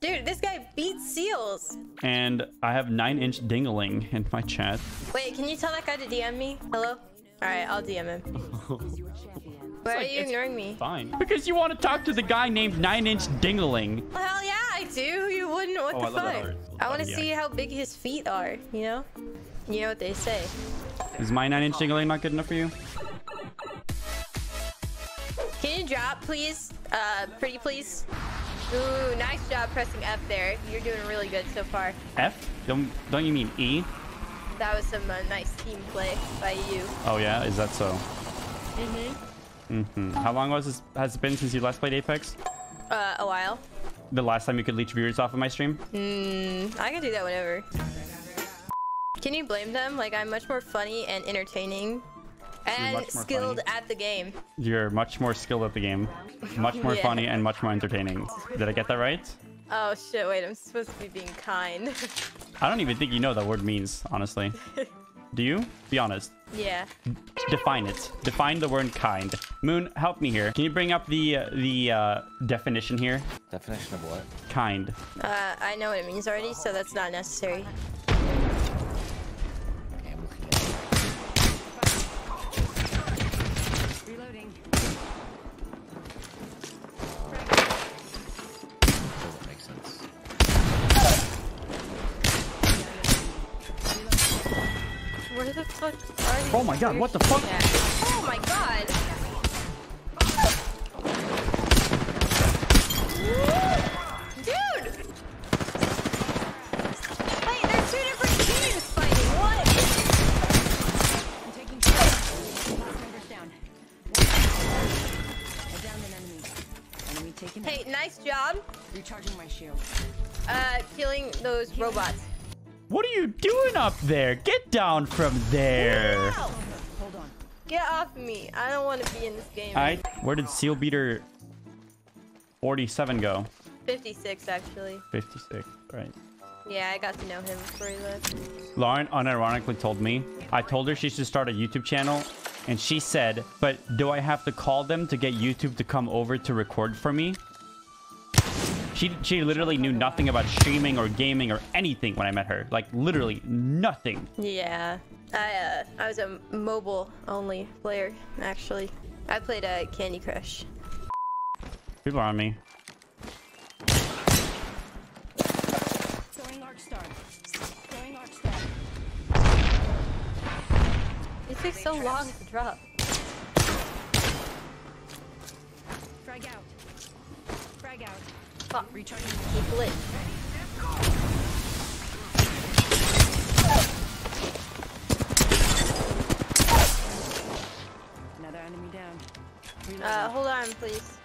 Dude, this guy beats seals. And I have nine inch dingling in my chat. Wait, can you tell that guy to DM me? Hello? Alright, I'll DM him. Why are you ignoring me? Fine. Because you want to talk to the guy named nine inch dingling. Well, hell yeah, I do. You wouldn't. What Oh, the I fuck? I want to Yeah. see how big his feet are, you know? You know what they say. Is my nine inch dingling not good enough for you? Can you drop, please? Uh, pretty please? Ooh, nice job pressing F there. You're doing really good so far. F? Don't don't you mean E? That was some uh, nice team play by you. Oh yeah, is that so? Mm-hmm. hmm How long was this, has it been since you last played Apex? Uh, a while. The last time you could leech viewers off of my stream? Hmm, I can do that whenever. Can you blame them? Like, I'm much more funny and entertaining. And skilled funny. at the game. You're much more skilled at the game, much more Yeah. funny, and much more entertaining. Did I get that right? Oh shit, wait, I'm supposed to be being kind. I don't even think you know what that word means, honestly. Do you? Be honest. yeah. Define it. Define the word kind. Moon, help me here. Can you bring up the uh, the uh, definition here? Definition of what? Kind. Uh, I know what it means already, so that's not necessary. Where the fuck are you? Oh my god, what the fuck? Oh my god! Dude! Wait, there's two different teams fighting. What? I'm taking fire. Last member's down. I downed an enemy. Enemy taken. out. Hey, nice job. Recharging my shield. Uh, killing those robots. What are you doing up there? Get down from there. Hold on. Get off me. I don't want to be in this game. Alright, where did Seal Beater 47 go? 56, actually. 56, right. Yeah, I got to know him before he left. Lauren unironically told me, I told her she should start a YouTube channel, and she said, but do I have to call them to get YouTube to come over to record for me? She, she literally knew nothing about streaming or gaming or anything when I met her. Like, literally nothing. Yeah, I uh, I was a mobile only player actually. I played uh, Candy Crush. People are on me. Throwing arc star. Throwing arc star. It takes so long to drop. Frag out. Frag out. Fuck, Recharging. keep lit. Another enemy down. Reloading. Uh, hold on, please.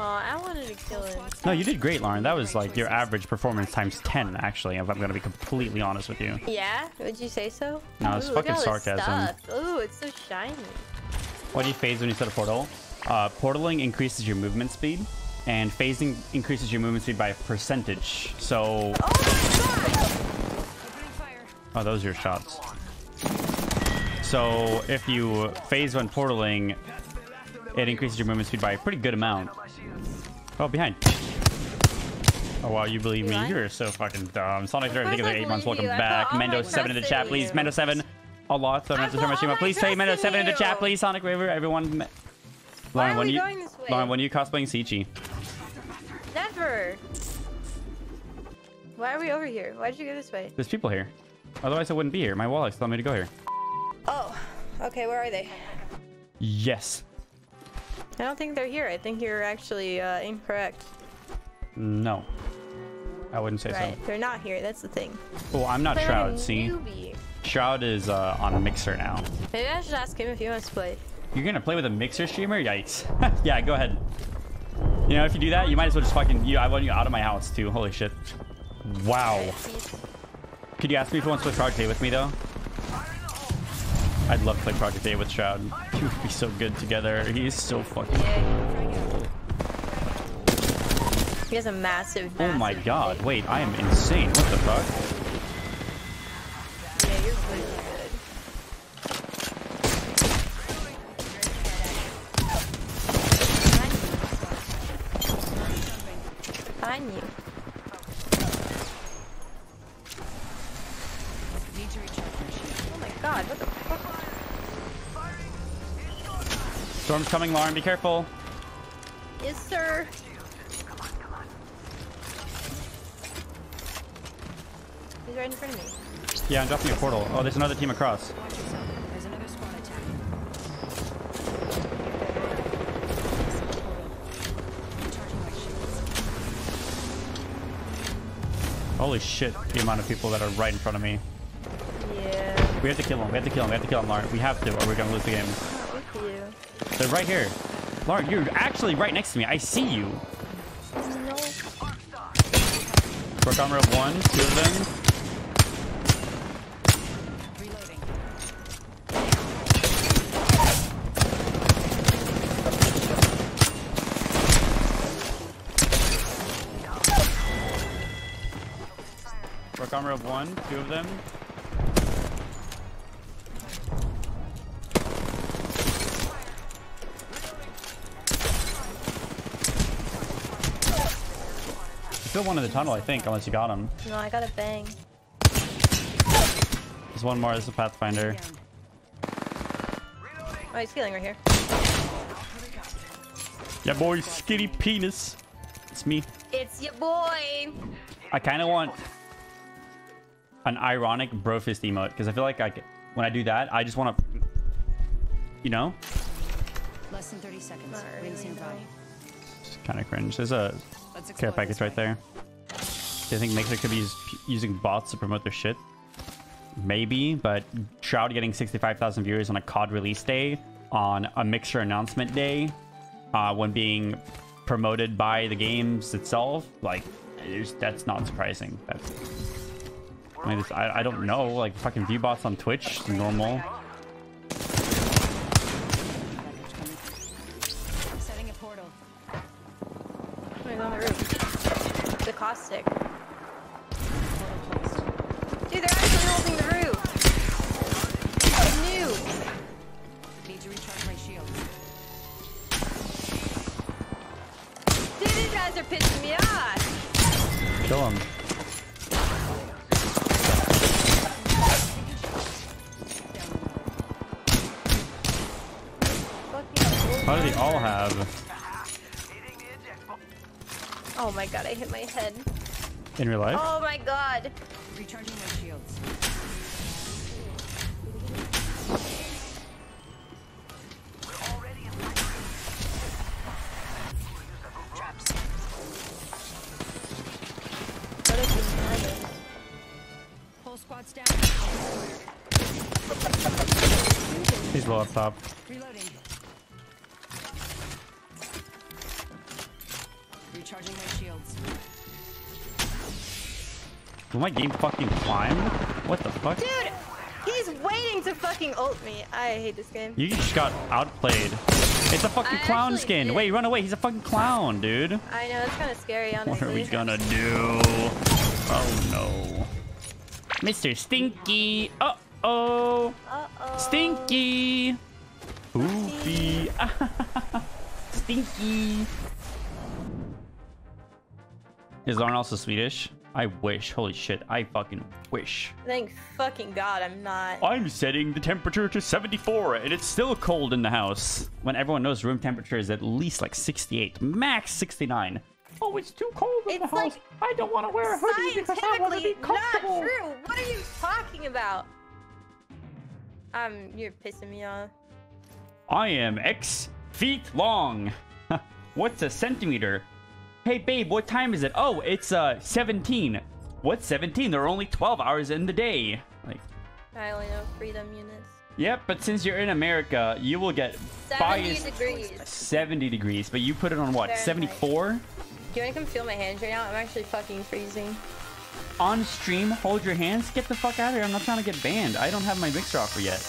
Aw, I wanted to kill him. No, you did great, Lauren. That was like your average performance times 10, actually, if I'm going to be completely honest with you. Yeah? Would you say so? No, it's Ooh, fucking at all this sarcasm. stuff. Ooh, it's so shiny. What do you phase when you set a portal? Uh, portaling increases your movement speed, and phasing increases your movement speed by a percentage. So... Oh, those are your shots. So if you phase when portaling, it increases your movement speed by a pretty good amount. Oh, behind. Oh wow, you believe me? You're so fucking dumb. Sonic 3, I think it's like eight months. Welcome back. Mendo7 in the chat, please. Mendo7, a lot. So I don't to turn my stream my Please say in seven in the chat, please. Sonic River, everyone. Why Lauren, are when you going this way? Lauren, when are you cosplaying Sichi? Never! Why are we over here? Why did you go this way? There's people here. Otherwise, I wouldn't be here. My wallets told me to go here. Oh, okay, where are they? Yes. I don't think they're here. I think you're actually uh, incorrect. No. I wouldn't say Right, they're not here. That's the thing. so. Oh, I'm not Shroud. See. Shroud is uh, on mixer now. Maybe I should ask him if he wants to play. You're gonna play with a mixer streamer? Yikes. yeah, go ahead. You know, if you do that, you might as well just fucking. You, I want you out of my house too. Holy shit. Wow. Could you ask me if he wants to play Project A with me though? I'd love to play Project A with Shroud. We would be so good together. He's so fucking. He has a massive, massive Oh my god, plate. wait, I am insane. What the fuck? Yeah, you're really good. Find you. Need to recharge Oh my god, what the fuck? Storm's coming, Lauren, be careful. Yes, sir. Right in front of me. Yeah, I'm dropping a portal. Oh, there's another team across. There's another squad attacking. Recharging my shields. Holy shit, the amount of people that are right in front of me. Yeah. We have to kill them. We have to kill them. We have to kill him, Lauren. We have to, or we're gonna lose the game. Oh, you. They're right here. Lauren, you're actually right next to me. I see you. No. Broke armor of one, two of them. Armor of one, two of them. Still one in the tunnel, I think, unless you got him. No, I got a bang. There's one more. There's a Pathfinder. Oh, he's healing right here. Yeah, boy, skinny penis. It's me. It's your boy. I kind of want an ironic bro fist emote because I feel like I c- when I do that, I just want to, you know, Less than 30 seconds. Really, nearby. kind of cringe. There's a care package right there. Do you think Mixer could be using bots to promote their shit? Maybe, but Shroud getting 65,000 viewers on a COD release day, on a Mixer announcement day, uh, when being promoted by the games itself, like, that's not surprising. That's, I mean, it's, I, I don't know, like, fucking view bots on Twitch, is normal. Setting a portal. Oh, on the roof. The caustic. Dude, they're actually holding the roof. I knew. Need to recharge my shields. Dude, these guys are pissing me off. Kill him. They? Oh my god, I hit my head. In real life? Oh my god. Recharging my shields. Traps. What is this murder? Whole squad's down. He's low up top. Reloading. Recharging my shields. Will my game fucking climb? What the fuck? Dude, he's waiting to fucking ult me. I hate this game. You just got outplayed. It's a fucking I clown skin. did. Wait, run away. He's a fucking clown, dude. I know, it's kind of scary, honestly. What are we gonna do? Oh no. Mr. Stinky. Uh oh. Uh-oh. Stinky. Poofy. Stinky. Is Lauren also Swedish? I wish. Holy shit. I fucking wish. Thank fucking god I'm not. I'm setting the temperature to 74 and it's still cold in the house. When everyone knows room temperature is at least like 68, max 69. Oh, it's too cold in It's the house. like I don't want to wear a hoodie because I want to be Scientifically not true. What are you talking about? Um, you're pissing me off. I am X feet long. What's a centimeter? Hey babe, what time is it? Oh, it's uh 17. What's 17? There are only 12 hours in the day. Like, I only know freedom units. yep, but since you're in America, you will get 70 biased degrees. 70 degrees, but you put it on what? Fahrenheit. 74? Do you want to come feel my hands right now? I'm actually fucking freezing. On stream, hold your hands. Get the fuck out of here. I'm not trying to get banned. I don't have my mixer offer yet.